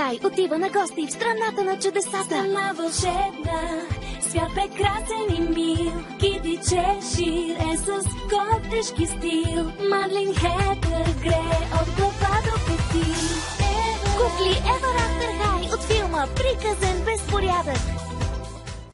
Шанхай отива на гости в страната на чудесата. Страна вълшебна, свят е красен и мил. Киди Чешир е с котешки стил. Мадлин Хетър гре от глава до пети. Кукли Ever After High от филма Приказен безпорядък.